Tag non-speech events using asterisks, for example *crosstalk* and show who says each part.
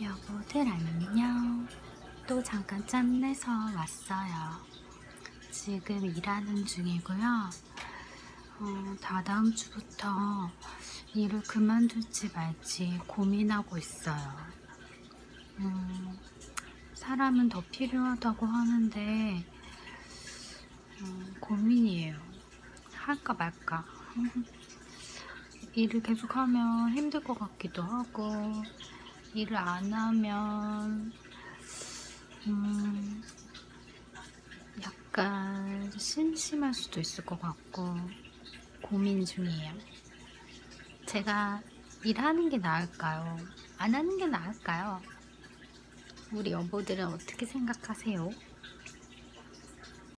Speaker 1: 여보들 안녕. 또 잠깐 짬내서 왔어요. 지금 일하는 중이고요. 어, 다다음 주부터 일을 그만둘지 말지 고민하고 있어요. 음, 사람은 더 필요하다고 하는데 음, 고민이에요. 할까 말까. *laughs* 일을 계속하면 힘들 것 같기도 하고 일을 안 하면 음, 약간 심심할 수도 있을 것 같고 고민 중이에요. 제가 일하는 게 나을까요? 안 하는 게 나을까요? 우리 여보들은 어떻게 생각하세요?